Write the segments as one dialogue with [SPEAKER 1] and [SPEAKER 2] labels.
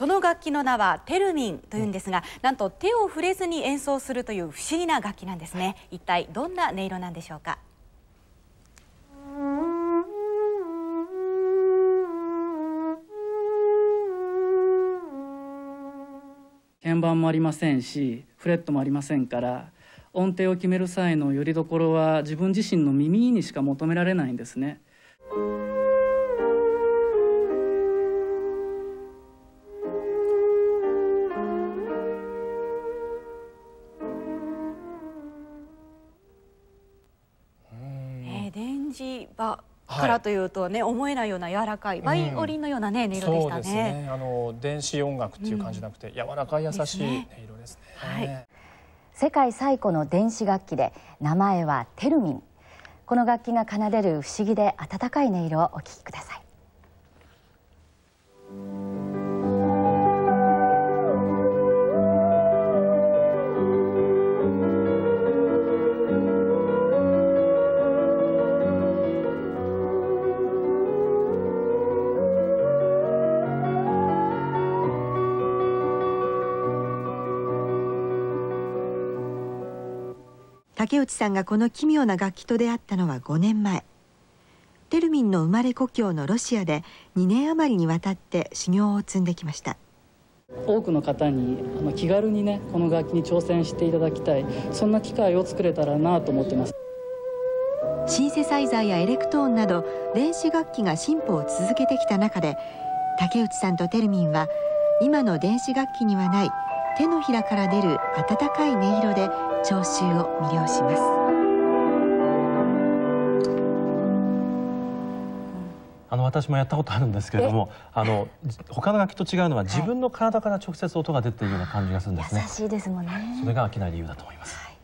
[SPEAKER 1] その楽器の名はテルミンというんですが、なんと手を触れずに演奏するという不思議な楽器なんですね一体どんな音色なんでしょうか？
[SPEAKER 2] 鍵盤もありませんしフレットもありませんから音程を決める際のよりどころは自分自身の耳にしか求められないんですね。
[SPEAKER 1] というとね、はい、思えないような柔らかいバイオリンのようなね、うん、音色でしたね。そうですね。
[SPEAKER 3] あの電子音楽っていう感じじゃなくて、うん、柔らかい優しい音色ですね。はい。
[SPEAKER 4] 世界最古の電子楽器で名前はテルミン。この楽器が奏でる不思議で温かい音色をお聞きください。
[SPEAKER 5] 竹内さんがこの奇妙な楽器と出会ったのは5年前。テルミンの生まれ故郷のロシアで2年余りにわたって修行を積んできました。
[SPEAKER 2] 多くの方にあの気軽にねこの楽器に挑戦していただきたい。そんな機会を作れたらなと思ってます。
[SPEAKER 5] シンセサイザーやエレクトーンなど電子楽器が進歩を続けてきた中で竹内さんとテルミンは今の電子楽器にはない手のひらから出る温かい音色で聴衆を魅了します。
[SPEAKER 6] あの私もやったことあるんですけれどもあの他の楽器と違うのは自分の体から直接音が出ているような感じがするんですね、
[SPEAKER 4] 優しいですもんね。
[SPEAKER 6] それが飽きない理由だと思います、はい。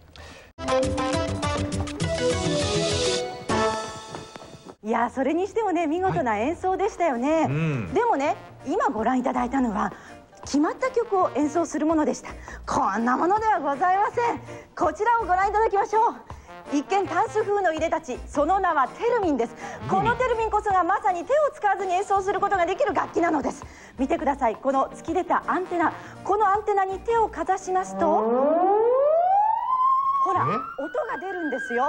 [SPEAKER 7] いやそれにしてもね見事な演奏でしたよね、はいうん、でもね今ご覧いただいたのは決まった曲を演奏するものでした。こんなものではございません。こちらをご覧いただきましょう。一見タンス風のいでたちその名はテルミンです。このテルミンこそがまさに手を使わずに演奏することができる楽器なのです。見てください。この突き出たアンテナ。このアンテナに手をかざしますとほら音が出るんですよ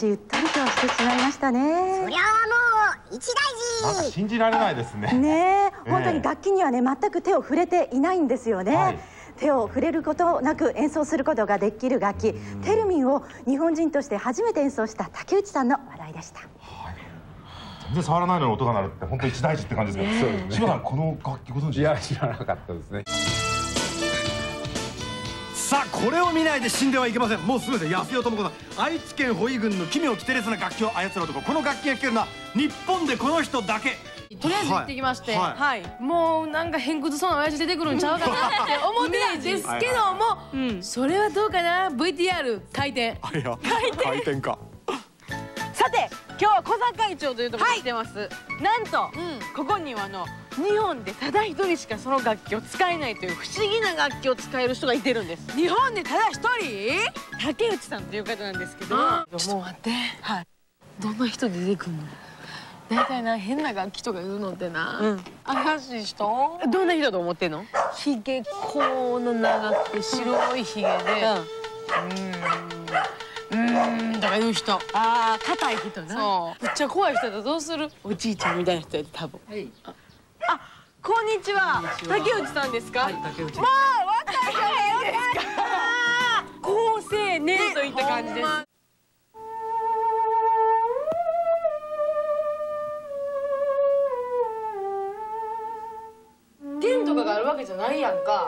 [SPEAKER 7] しうっとりとしてしまいましたね。
[SPEAKER 8] そりゃあもう一大
[SPEAKER 9] 事。信じられないですね。
[SPEAKER 7] ね本当に楽器にはね全く手を触れていないんですよね、はい、手を触れることなく演奏することができる楽器。テルミンを日本人として初めて演奏した竹内さんの話題でした、はい、
[SPEAKER 9] 全然触らないのに音が鳴るって本当一大事って感じですけど、ね、柴さんこの楽器ご存知
[SPEAKER 10] いや知らなかったですね
[SPEAKER 11] これを見ないで死んではいけません。もうすぐで安代智子さん。愛知県保井郡の奇妙奇テレスな楽器を操る男。この楽器が聴けるのは日本でこの人だけ。
[SPEAKER 12] とりあえず行ってきまして、はい、はい、もうなんか偏屈そうな親父出てくるんちゃうかなって思ってたんですけども、うん、それはどうかな？VTR 回転。
[SPEAKER 9] 回転。回転か。
[SPEAKER 12] さて今日は小坂井町というところに来てます、はい、なんと、うん、ここにはあの日本でただ一人しかその楽器を使えないという不思議な楽器を使える人がいてるんです。日本でただ一人？竹内さんという方なんですけど、もう待って。はい。どんな人出てくるの？大体な変な楽器とか言うのってな、うん、怪しい人？どんな人と思ってんの？ひげこうの長くて白いひげで。うん。うんとか言う人。ああ硬い人な。そう。めっちゃ怖い人だとどうする？おじいちゃんみたいな人やで多分。はい。あ、こんにちは。竹内さんですか？はい、竹内。まあ、若いじゃないですか。高青年といった感じです。剣とかがあるわけじゃないやんか。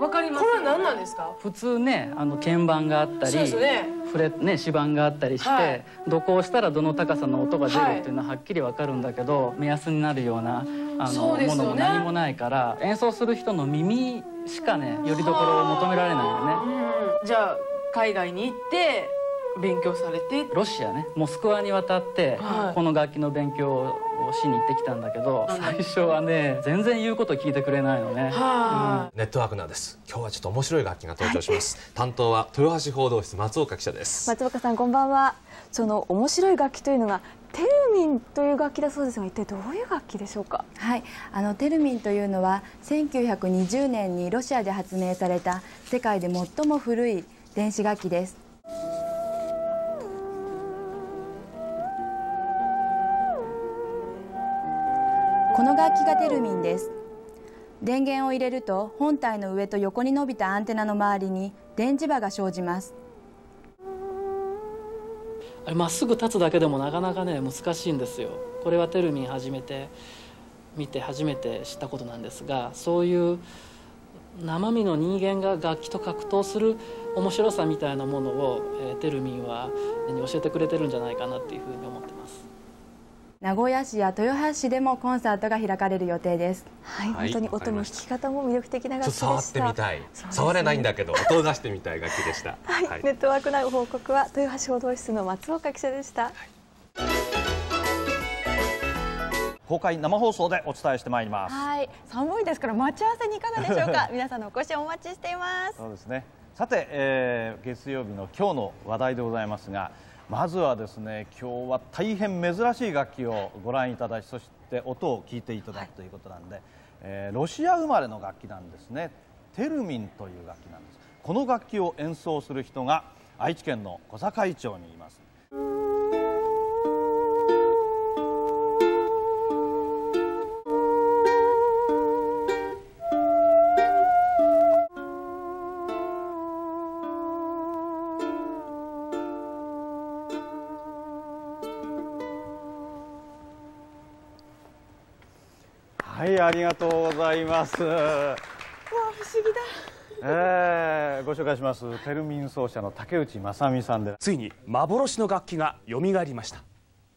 [SPEAKER 12] わかります？これは何なんですか？
[SPEAKER 2] 普通ね、あの鍵盤があったり、ね、フレね指板があったりして、はい、どこをしたらどの高さの音が出るっていうのははっきりわかるんだけど、目安になるようなあの、ね、ものも何もないから演奏する人の耳しかねよりどころを求められないよね。
[SPEAKER 12] じゃあ海外に行って勉強されて。
[SPEAKER 2] ロシアね。モスクワに渡って、この楽器の勉強をしに行ってきたんだけど、最初はね全然言うこと聞いてくれないのね、
[SPEAKER 10] ネットワークなんです。今日はちょっと面白い楽器が登場します。担当は豊橋報道室松岡記者です。
[SPEAKER 13] 松岡さんこんばんは。その面白い楽器というのがテルミンという楽器だそうですが一体どういう楽器でしょうか？
[SPEAKER 14] はい。あのテルミンというのは1920年にロシアで発明された世界で最も古い電子楽器です。この楽器がテルミンです。電源を入れると本体の上と横に伸びたアンテナの周りに電磁場が生じます。
[SPEAKER 2] まっすぐ立つだけでもなかなかね難しいんですよ。これはテルミン始めて見て初めて知ったことなんですがそういう生身の人間が楽器と格闘する面白さみたいなものを、えー、テルミンは教えてくれてるんじゃないかなっていうふうに思って
[SPEAKER 14] 名古屋市や豊橋市でもコンサートが開かれる予定です。
[SPEAKER 13] はい、本当に音の弾き方も魅力的な楽器でした。
[SPEAKER 10] 触ってみたい、ね、触れないんだけど音を出してみたい楽器でした。
[SPEAKER 13] はい、はい、ネットワークな報告は豊橋報道室の松岡記者でした、はい
[SPEAKER 11] 公開生放送でお伝えしてまいります。
[SPEAKER 13] はい。寒いですから待ち合わせにいかがでしょうか？皆さんのお越しお待ちしています。
[SPEAKER 11] そうですね。さて、えー、月曜日の今日の話題でございますがまずはですね今日は大変珍しい楽器をご覧いただきそして音を聞いていただくということなんで、はい、えー、ロシア生まれの楽器なんですね。テルミンという楽器なんです。この楽器を演奏する人が愛知県の小坂町にいますがとうございます。わあ
[SPEAKER 13] 不思議
[SPEAKER 11] だ。えー、ご紹介します。テルミン奏者の竹内正美さんで
[SPEAKER 15] ついに幻の楽器がよみがえりました。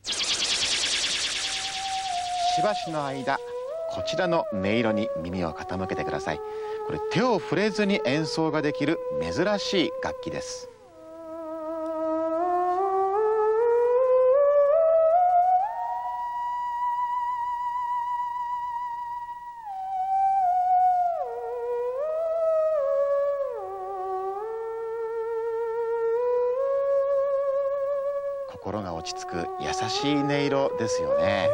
[SPEAKER 16] しばしの間こちらの音色に耳を傾けてください。これ手を触れずに演奏ができる珍しい楽器です心が落ち着く優しい音色ですよね。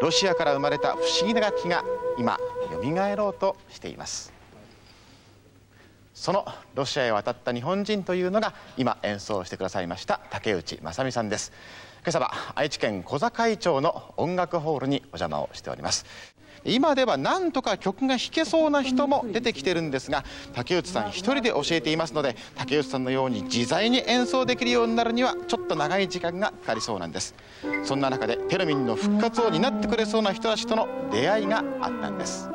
[SPEAKER 16] ロシアから生まれた不思議な楽器が今蘇ろうとしています。そのロシアへ渡った日本人というのが今演奏してくださいました竹内正美さんです。今朝は愛知県小坂井町の音楽ホールにお邪魔をしております。今ではなんとか曲が弾けそうな人も出てきてるんですが竹内さん一人で教えていますので竹内さんのように自在に演奏できるようになるにはちょっと長い時間がかかりそうなんですそんな中でテルミンの復活を担ってくれそうな人たちとの出会いがあったんです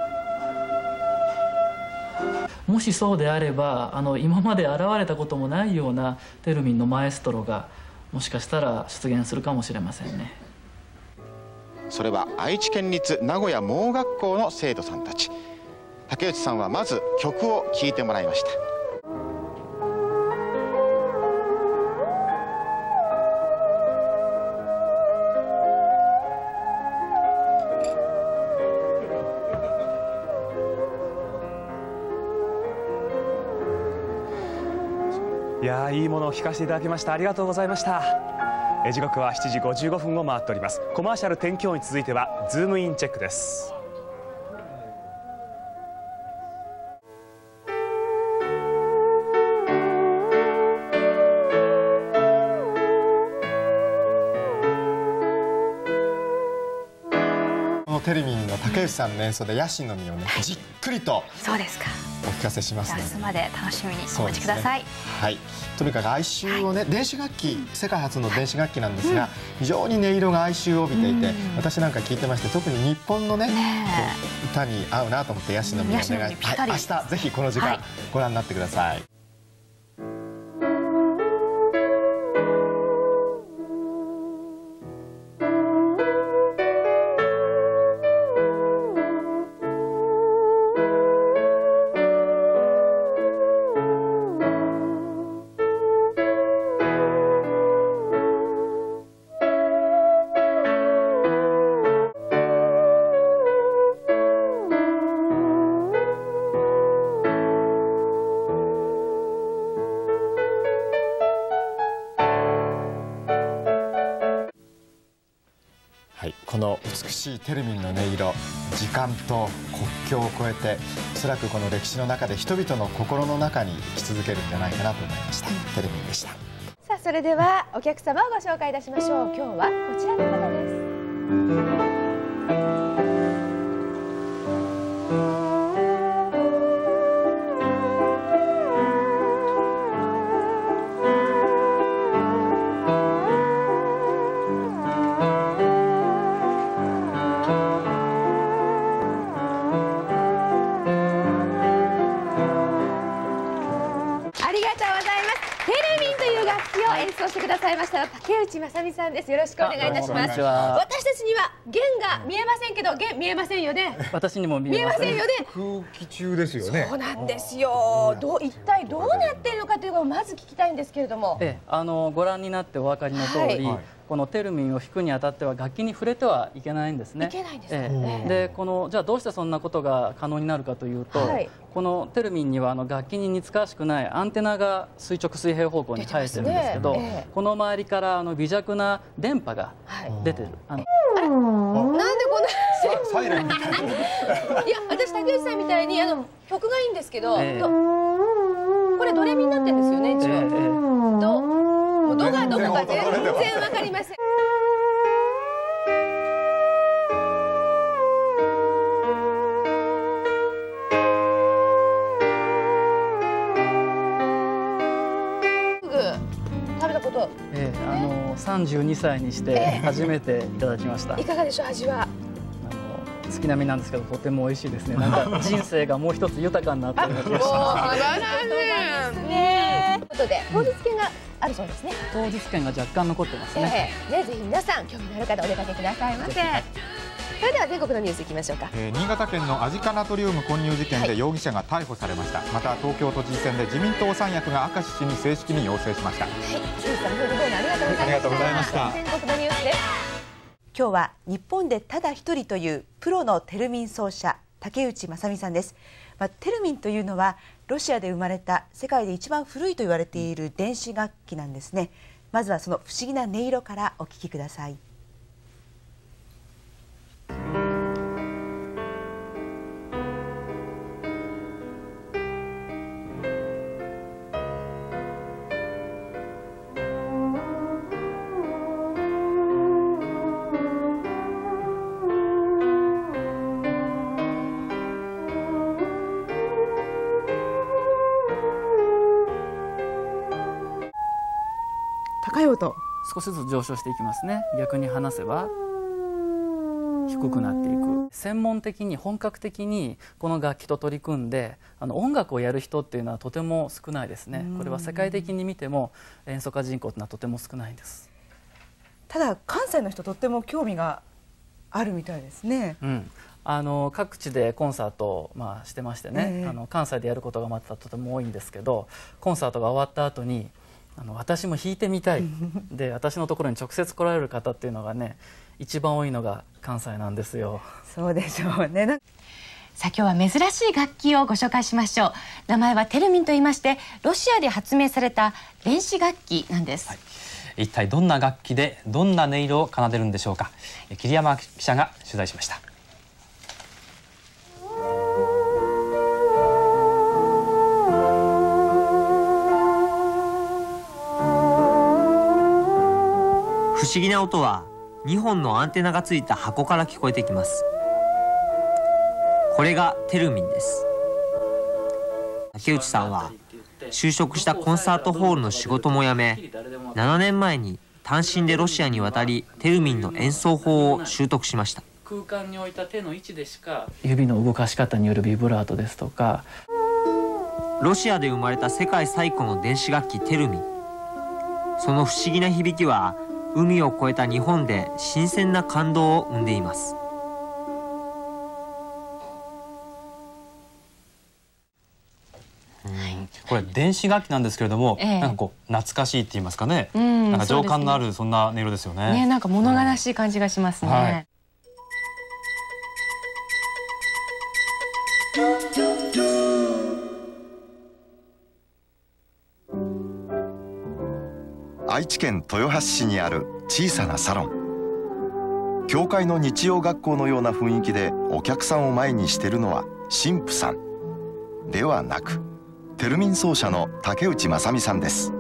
[SPEAKER 2] もしそうであればあの今まで現れたこともないようなテルミンのマエストロがもしかしたら出現するかもしれませんね。
[SPEAKER 16] それは愛知県立名古屋盲学校の生徒さんたち。竹内さんはまず曲を聴いてもらいました。
[SPEAKER 15] いやいいものを聞かせていただきました。ありがとうございました。時刻は7時55分を回っております。コマーシャル天気予報に続いてはズームインチェックです。
[SPEAKER 3] テレビの竹内さんの演奏でヤシの実をねじっくりと
[SPEAKER 13] そうですか
[SPEAKER 3] お聞かせします
[SPEAKER 13] 明日まで楽しみにお待ちください、ね、
[SPEAKER 3] はい。とにかく哀愁をね、はい、電子楽器世界初の電子楽器なんですが、うん、非常に音色が哀愁を帯びていて、うん、私なんか聞いてまして特に日本のね歌に合うなと思ってヤシの実お願い、はい、明日ぜひこの時間ご覧になってくださいこの美しいテルミンの音色時間と国境を越えておそらくこの歴史の中で人々の心の中に生き続けるんじゃないかなと思いました、うん、テルミンでした。さ
[SPEAKER 17] あそれではお客様をご紹介いたしましょう。今日はこちらの方です竹内正美さんです。よろしくお願いいたします。私たちには弦が見えませんけど弦見えませんよね。
[SPEAKER 2] 私にも見え
[SPEAKER 17] ませんよね。
[SPEAKER 9] 空気中ですよね。
[SPEAKER 17] そうなんですよ。どう一体どうなっているのかというのをまず聞きたいんですけれども。
[SPEAKER 2] えあのご覧になってお分かりの通り、はいこのテルミンを弾くにあたっては楽器に触れてはいけないんですね。
[SPEAKER 17] いけないんですね。
[SPEAKER 2] でこのじゃあどうしてそんなことが可能になるかというと、はい、このテルミンにはあの楽器に似つかわしくないアンテナが垂直水平方向に生えてるんですけど、ねえー、この周りからあの微弱な電波が出てる。はい、あ
[SPEAKER 17] れなんでこんな？
[SPEAKER 9] サイレンみたいな。いや
[SPEAKER 17] 私竹内さんみたいにあの曲がいいんですけど、えー、これドレミになってるんですよね一応。えもうどがどこか全然わかりません。
[SPEAKER 2] ええ、あの三十二歳にして初めていただきました。
[SPEAKER 17] いかがでしょう味は？
[SPEAKER 2] 月並みなんですけどとても美味しいですね。なんか人生がもう一つ豊かになったような気がします。
[SPEAKER 17] ね。ということで当日券があるそうですね。
[SPEAKER 2] 当日券が若干残ってますね、
[SPEAKER 17] えー、ねぜひ皆さん興味のある方お出かけくださいませ。それでは全国のニュースいきましょうか、
[SPEAKER 9] えー、新潟県のアジ化ナトリウム混入事件で容疑者が逮捕されました、はい、また東京都知事選で自民党三役が明石氏に正式に要請しました。はい。
[SPEAKER 17] さんフードボールあ
[SPEAKER 9] りがとうございました。
[SPEAKER 17] 全国のニュースです。今日は日本でただ一人というプロのテルミン奏者竹内正美さんです。まあ、テルミンというのはロシアで生まれた世界で一番古いと言われている電子楽器なんですね。まずはその不思議な音色からお聞きください。高い音。
[SPEAKER 2] 少しずつ上昇していきますね。逆に離せば。低くなっていく。専門的に本格的にこの楽器と取り組んであの音楽をやる人っていうのはとても少ないですね。これは世界的に見ても演奏家人口というのはとても少ないんです。
[SPEAKER 17] ただ関西の人とっても興味があるみたいですね、
[SPEAKER 2] うん、あの各地でコンサートを、まあ、してましてね、えー、あの関西でやることがまたとても多いんですけどコンサートが終わった後にあの私も弾いてみたい。で私のところに直接来られる方っていうのがね一番多いのが関西なんですよ。
[SPEAKER 17] そうでしょうね。さあ今日は珍しい楽器をご紹介しましょう。名前はテルミンと言いましてロシアで発明された電子楽器なんです、はい、
[SPEAKER 10] 一体どんな楽器でどんな音色を奏でるんでしょうか。桐山記者が取材しました
[SPEAKER 18] 不思議な音は2本のアンテナがついた箱から聞こえてきます。これがテルミンです。竹内さんは就職したコンサートホールの仕事も辞め7年前に単身でロシアに渡りテルミンの演奏法を習得しました。
[SPEAKER 2] 空間に置いた手の位置でしか指の動かし方によるビブラートですとか。
[SPEAKER 18] ロシアで生まれた世界最古の電子楽器テルミン。その不思議な響きは海を越えた日本で新鮮な感動を生んでいます。
[SPEAKER 10] これ電子楽器なんですけれども、ええ、なんかこう懐かしいって言いますかね、うん、なんか情感のあるそんな音色ですよね。
[SPEAKER 17] ねなんか物悲しい感じがしますね。うん。はい
[SPEAKER 19] 愛知県豊橋市にある小さなサロン。教会の日曜学校のような雰囲気でお客さんを前にしてるのは神父さん。ではなくテルミン奏者の竹内正美さんです。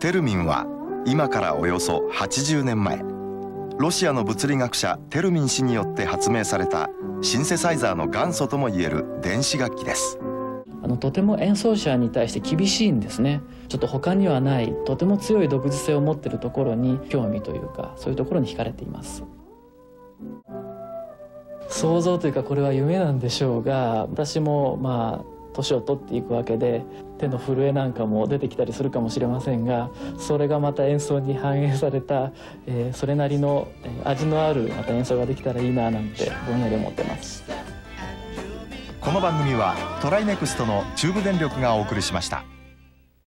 [SPEAKER 19] テルミンは今からおよそ80年前ロシアの物理学者テルミン氏によって発明されたシンセサイザーの元祖ともいえる電子楽器です。
[SPEAKER 2] あのとても演奏者に対して厳しいんですね。ちょっと他にはないとても強い独自性を持っているところに興味というかそういうところに惹かれています。想像というかこれは夢なんでしょうが私もまあ年を取っていくわけで手の震えなんかも出てきたりするかもしれませんがそれがまた演奏に反映された、えー、それなりの味のあるまた演奏ができたらいいななんてぼんやり思ってます。
[SPEAKER 19] この番組はトライネクストの中部電力がお送りしました。